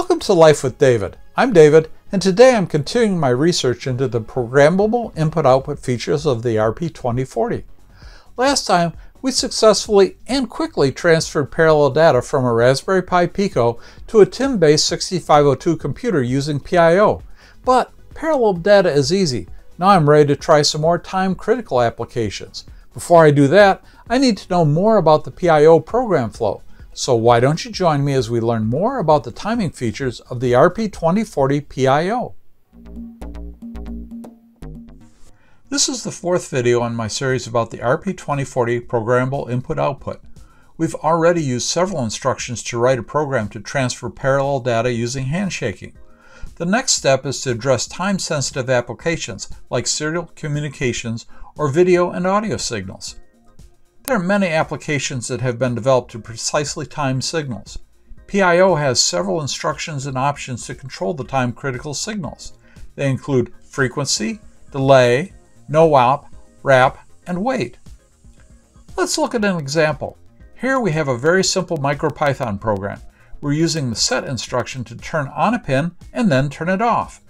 Welcome to Life with David. I'm David, and today I'm continuing my research into the programmable input-output features of the RP2040. Last time, we successfully and quickly transferred parallel data from a Raspberry Pi Pico to a TIM-based 6502 computer using PIO. But parallel data is easy. Now I'm ready to try some more time-critical applications. Before I do that, I need to know more about the PIO program flow. So why don't you join me as we learn more about the timing features of the RP2040 PIO. This is the fourth video in my series about the RP2040 programmable input-output. We've already used several instructions to write a program to transfer parallel data using handshaking. The next step is to address time-sensitive applications like serial communications or video and audio signals. There are many applications that have been developed to precisely time signals. PIO has several instructions and options to control the time-critical signals. They include frequency, delay, no-op, wrap, and wait. Let's look at an example. Here we have a very simple MicroPython program. We're using the set instruction to turn on a pin and then turn it off.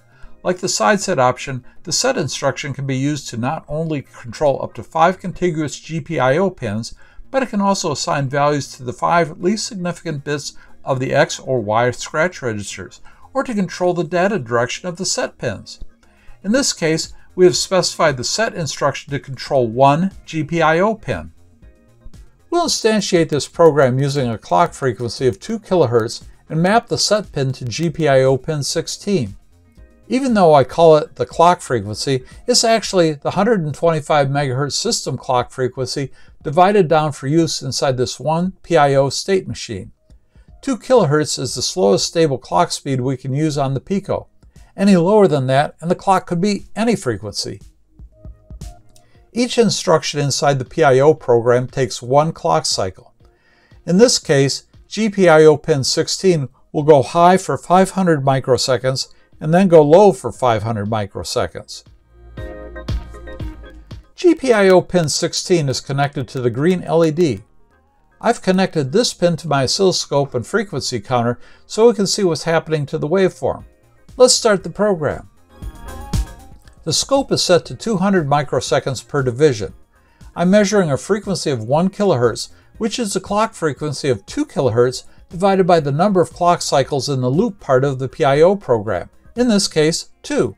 Like the side set option, the set instruction can be used to not only control up to five contiguous GPIO pins, but it can also assign values to the five least significant bits of the X or Y scratch registers, or to control the data direction of the set pins. In this case, we have specified the set instruction to control one GPIO pin. We'll instantiate this program using a clock frequency of 2 kHz and map the set pin to GPIO pin 16. Even though I call it the clock frequency, it's actually the 125 MHz system clock frequency divided down for use inside this one PIO state machine. 2 kHz is the slowest stable clock speed we can use on the Pico. Any lower than that, and the clock could be any frequency. Each instruction inside the PIO program takes one clock cycle. In this case, GPIO pin 16 will go high for 500 microseconds and then go low for 500 microseconds. GPIO pin 16 is connected to the green LED. I've connected this pin to my oscilloscope and frequency counter so we can see what's happening to the waveform. Let's start the program. The scope is set to 200 microseconds per division. I'm measuring a frequency of 1 kHz, which is the clock frequency of 2 kHz divided by the number of clock cycles in the loop part of the PIO program in this case 2.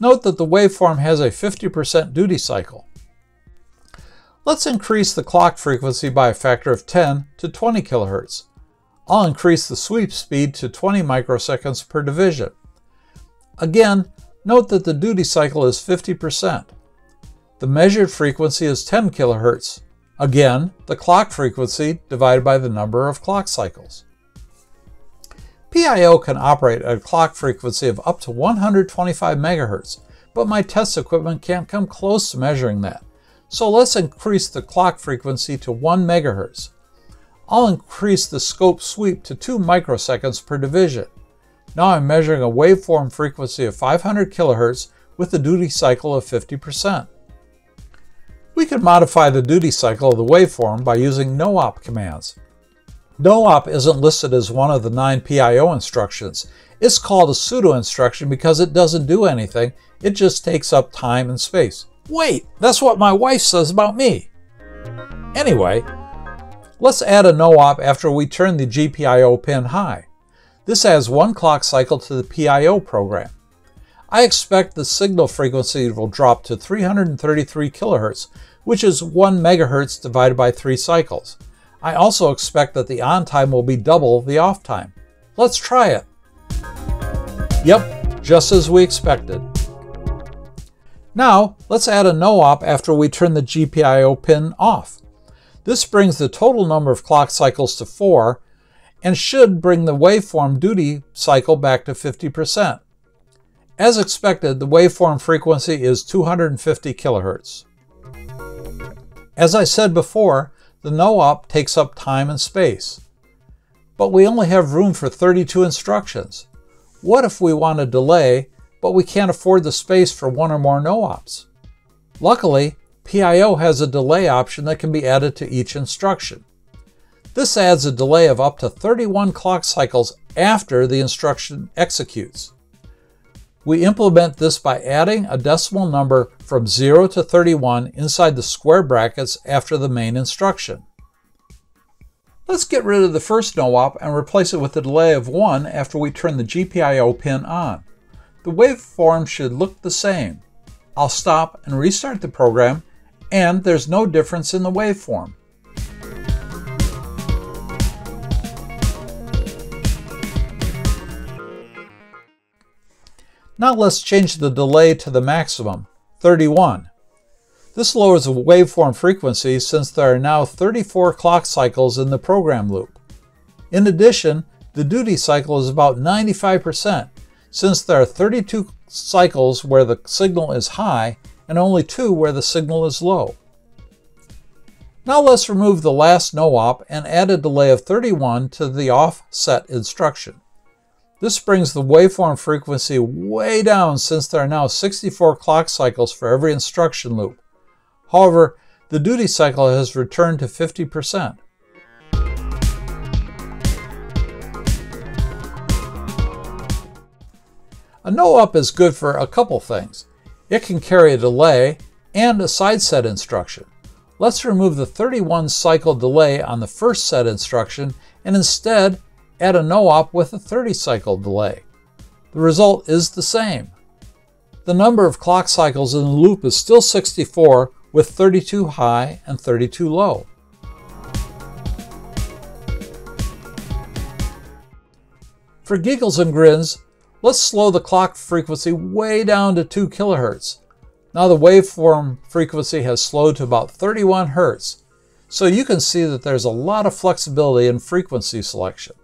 Note that the waveform has a 50% duty cycle. Let's increase the clock frequency by a factor of 10 to 20 kHz. I'll increase the sweep speed to 20 microseconds per division. Again, note that the duty cycle is 50%. The measured frequency is 10 kHz. Again, the clock frequency divided by the number of clock cycles. PIO can operate at a clock frequency of up to 125 MHz, but my test equipment can't come close to measuring that. So let's increase the clock frequency to 1 MHz. I'll increase the scope sweep to 2 microseconds per division. Now I'm measuring a waveform frequency of 500 kHz with a duty cycle of 50%. We can modify the duty cycle of the waveform by using no-op commands. No-op isn't listed as one of the nine PIO instructions. It's called a pseudo instruction because it doesn't do anything, it just takes up time and space. Wait, that's what my wife says about me. Anyway, let's add a no-op after we turn the GPIO pin high. This adds one clock cycle to the PIO program. I expect the signal frequency will drop to 333 kHz, which is 1 MHz divided by 3 cycles. I also expect that the on time will be double the off time. Let's try it. Yep, just as we expected. Now, let's add a no-op after we turn the GPIO pin off. This brings the total number of clock cycles to 4 and should bring the waveform duty cycle back to 50%. As expected, the waveform frequency is 250 kHz. As I said before, the no-op takes up time and space. But we only have room for 32 instructions. What if we want a delay, but we can't afford the space for one or more no-ops? Luckily, PIO has a delay option that can be added to each instruction. This adds a delay of up to 31 clock cycles after the instruction executes. We implement this by adding a decimal number from 0 to 31 inside the square brackets after the main instruction. Let's get rid of the first no-op and replace it with a delay of 1 after we turn the GPIO pin on. The waveform should look the same. I'll stop and restart the program, and there's no difference in the waveform. Now let's change the delay to the maximum, 31. This lowers the waveform frequency since there are now 34 clock cycles in the program loop. In addition, the duty cycle is about 95% since there are 32 cycles where the signal is high and only 2 where the signal is low. Now let's remove the last no-op and add a delay of 31 to the offset instruction. This brings the waveform frequency way down since there are now 64 clock cycles for every instruction loop. However, the duty cycle has returned to 50%. A no-op is good for a couple things. It can carry a delay and a side set instruction. Let's remove the 31 cycle delay on the first set instruction and instead add a no-op with a 30 cycle delay. The result is the same. The number of clock cycles in the loop is still 64 with 32 high and 32 low. For giggles and grins, let's slow the clock frequency way down to 2 kHz. Now the waveform frequency has slowed to about 31 Hz, so you can see that there's a lot of flexibility in frequency selection.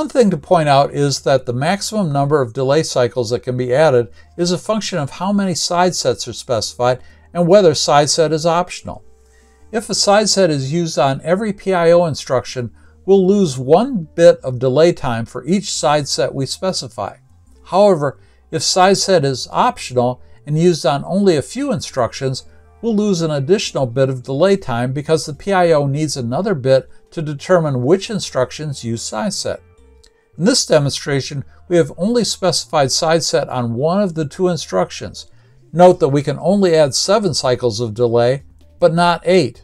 One thing to point out is that the maximum number of delay cycles that can be added is a function of how many side sets are specified and whether side set is optional. If a side set is used on every PIO instruction, we'll lose one bit of delay time for each side set we specify. However, if side set is optional and used on only a few instructions, we'll lose an additional bit of delay time because the PIO needs another bit to determine which instructions use side set. In this demonstration, we have only specified side set on one of the two instructions. Note that we can only add 7 cycles of delay, but not 8.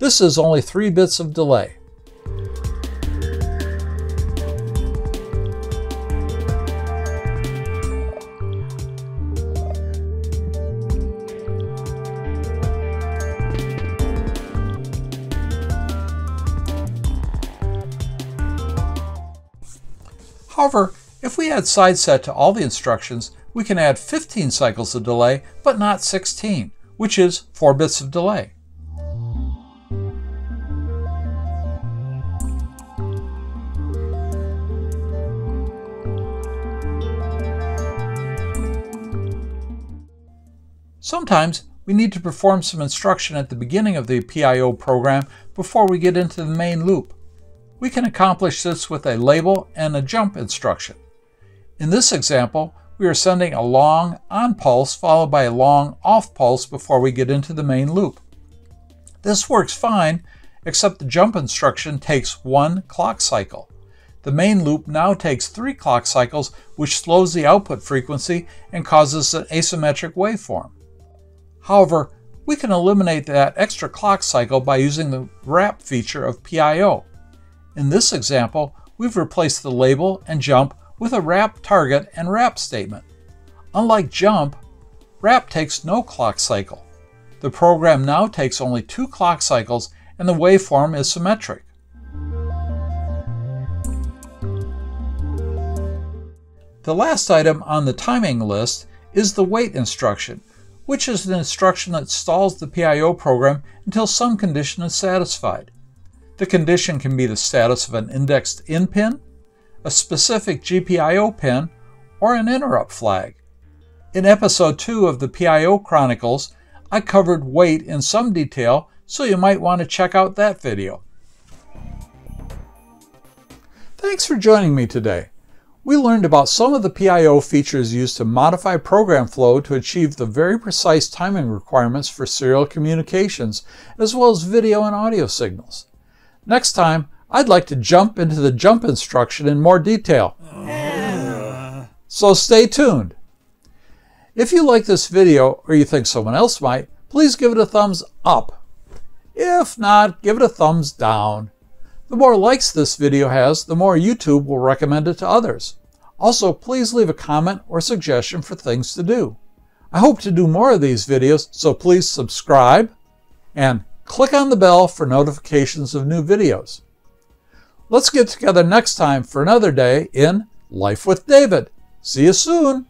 This is only 3 bits of delay. However, if we add side set to all the instructions, we can add 15 cycles of delay, but not 16, which is 4 bits of delay. Sometimes we need to perform some instruction at the beginning of the PIO program before we get into the main loop. We can accomplish this with a label and a jump instruction. In this example, we are sending a long on pulse followed by a long off pulse before we get into the main loop. This works fine, except the jump instruction takes one clock cycle. The main loop now takes three clock cycles, which slows the output frequency and causes an asymmetric waveform. However, we can eliminate that extra clock cycle by using the wrap feature of PIO. In this example, we've replaced the label and jump with a wrap target and wrap statement. Unlike jump, wrap takes no clock cycle. The program now takes only two clock cycles and the waveform is symmetric. The last item on the timing list is the wait instruction, which is an instruction that stalls the PIO program until some condition is satisfied. The condition can be the status of an indexed in pin, a specific GPIO pin, or an interrupt flag. In episode 2 of the PIO Chronicles, I covered wait in some detail, so you might want to check out that video. Thanks for joining me today. We learned about some of the PIO features used to modify program flow to achieve the very precise timing requirements for serial communications, as well as video and audio signals. Next time, I'd like to jump into the jump instruction in more detail. So stay tuned. If you like this video or you think someone else might, please give it a thumbs up. If not, give it a thumbs down. The more likes this video has, the more YouTube will recommend it to others. Also, please leave a comment or suggestion for things to do. I hope to do more of these videos, so please subscribe and click on the bell for notifications of new videos. Let's get together next time for another day in Life with David. See you soon.